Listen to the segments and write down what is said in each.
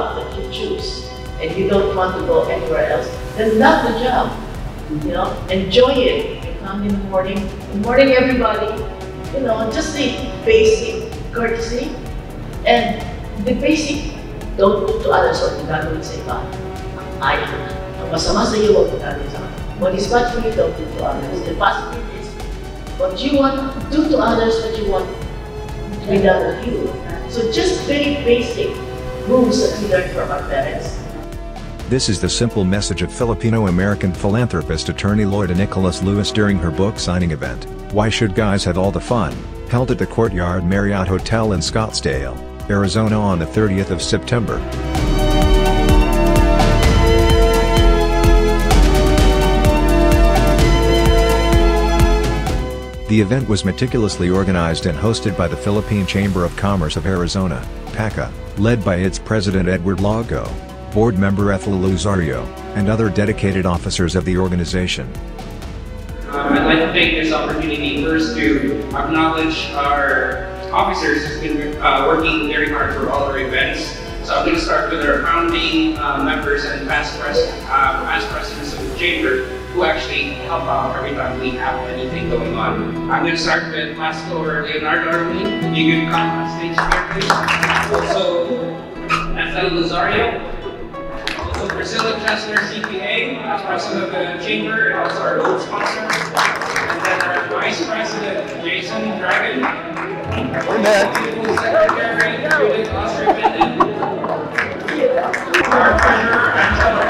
job that you choose and you don't want to go anywhere else, then love the job. You know, enjoy it. You come in the morning, good morning everybody. You know, just the basic courtesy and the basic don't do to others what you sa iba. Ayaw na. Ang masama sa iyo, huwag ginagawin sa. What is bad for you, don't do to others. The positive is what you want, do to others what you want to be done with you. So just very basic rules that we from our parents. This is the simple message of Filipino-American philanthropist attorney Loida Nicolas-Lewis during her book signing event, Why Should Guys Have All the Fun, held at the Courtyard Marriott Hotel in Scottsdale, Arizona on the 30th of September. The event was meticulously organized and hosted by the Philippine Chamber of Commerce of Arizona, PACCA, led by its president Edward Lago, board member Ethel Luzario, and other dedicated officers of the organization. Um, I'd like to take this opportunity first to acknowledge our officers who've been uh, working very hard for all our events. So I'm going to start with our founding uh, members and past, pres uh, past presidents of the chamber who actually help out every time we have anything going on. I'm going to start with Pastor Leonardo Armin. You can come on stage here, please. Also, Ethel Luzario. Also, Priscilla Chesler, CPA, president of the chamber, and also our gold sponsor. And then our vice president, Jason Dragon. Beautiful secretary, Judith. Our treasurer, Angela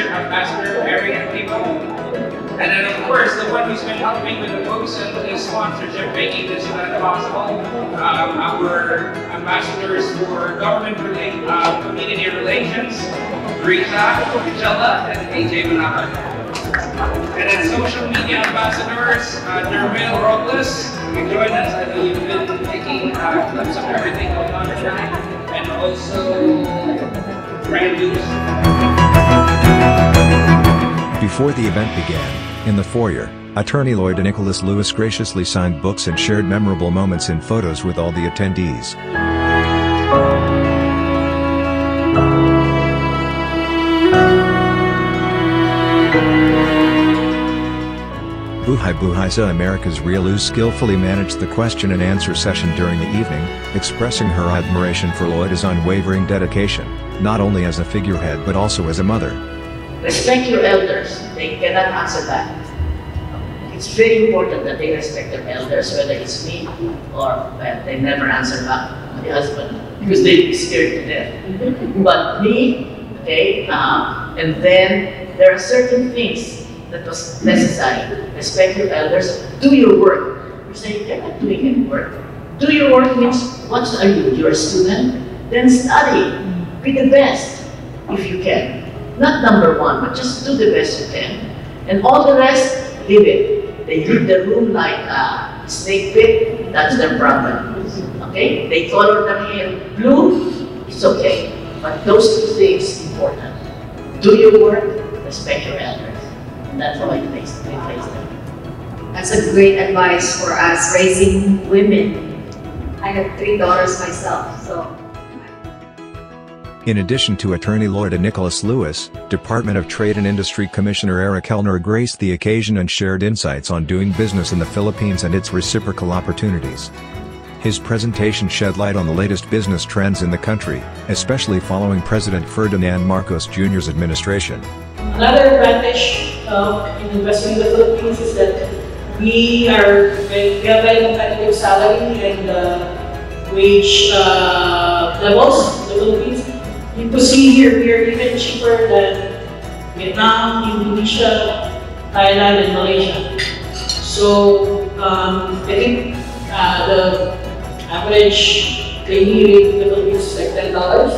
ambassador, Mary and people. And then of course, the one who's been helping with the books and the sponsorship, making this event possible, um, our ambassadors for government rela- uh, community relations, Rita, Angela, and AJ Manahan. And then social media ambassadors, uh, Dermiel Robles, you join us. I know you've been taking uh, clips of everything going on tonight. And also, Brand News. Before the event began, in the foyer, attorney Loida Nicolas-Lewis graciously signed books and shared memorable moments in photos with all the attendees. Buhai Buhay Sa America's Rhia Luz skillfully managed the question and answer session during the evening, expressing her admiration for Loida's unwavering dedication, not only as a figurehead but also as a mother. Respect your elders. They cannot answer that. It's very important that they respect their elders, whether it's me or well, they never answer back my husband because they'd be scared to death. but me, okay, uh, and then there are certain things that was necessary. Respect your elders. Do your work. You say they're not doing any work. Do your work means what are you? You're a student. Then study. Be the best if you can. Not number one, but just do the best you can. And all the rest, leave it. They leave the room like a snake pit, that's their problem. Okay? They color their hair blue, it's okay. But those two things important. Do your work, respect your elders. And that's how I place, I place them. That's a great advice for us raising women. I have three daughters myself, so. In addition to attorney Loida Nicolas-Lewis, Department of Trade and Industry Commissioner Erick Elnar graced the occasion and shared insights on doing business in the Philippines and its reciprocal opportunities. His presentation shed light on the latest business trends in the country, especially following President Ferdinand Marcos Jr.'s administration. Another advantage of investing in the Philippines is that we are we have very competitive salary and uh, wage uh, levels in the Philippines. You see here we are even cheaper than Vietnam, Indonesia, Thailand, and Malaysia. So um, I think uh, the average daily rate is like ten dollars.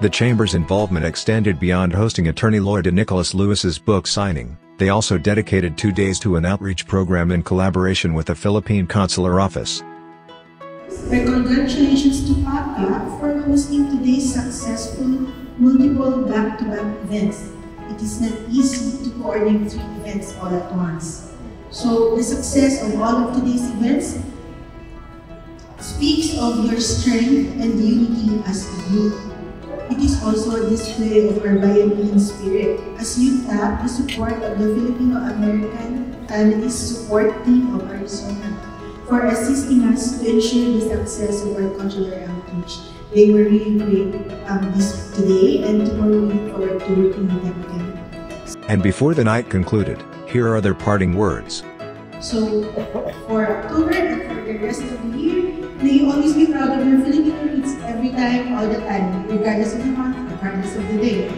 The Chamber's involvement extended beyond hosting attorney Loida Nicolas-Lewis's book signing. They also dedicated two days to an outreach program in collaboration with the Philippine Consular Office. My congratulations to PACCA for hosting today's successful multiple back-to-back events. It is not easy to coordinate three events all at once. So the success of all of today's events speaks of your strength and unity as a group. It is also a display of our Bayanihan spirit as you tap the support of the Filipino-American Families Support Team of Arizona for assisting us to ensure the success of our cultural outreach. They were really great um, this today and tomorrow we look forward to working with them again. And before the night concluded, here are their parting words. So for October and for the rest of the year, may you always be proud of your Filipino roots every time, all the time, regardless of the month, regardless of the day.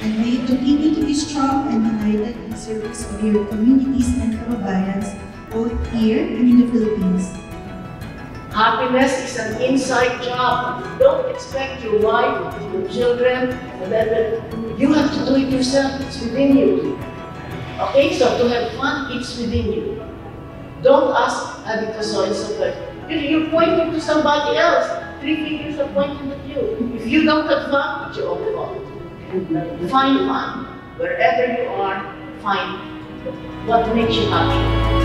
And may you continue to be strong and united in service of your communities and kababayans, both here and in the Philippines. Happiness is an inside job. Don't expect your wife, your children, and then you have to do it yourself. It's within you. Okay, so to have fun, it's within you. Don't ask, ah, because so and so You're pointing to somebody else. Three fingers are pointing at you. If you don't have fun, it's your own fault. Find fun. Wherever you are, find what makes you happy.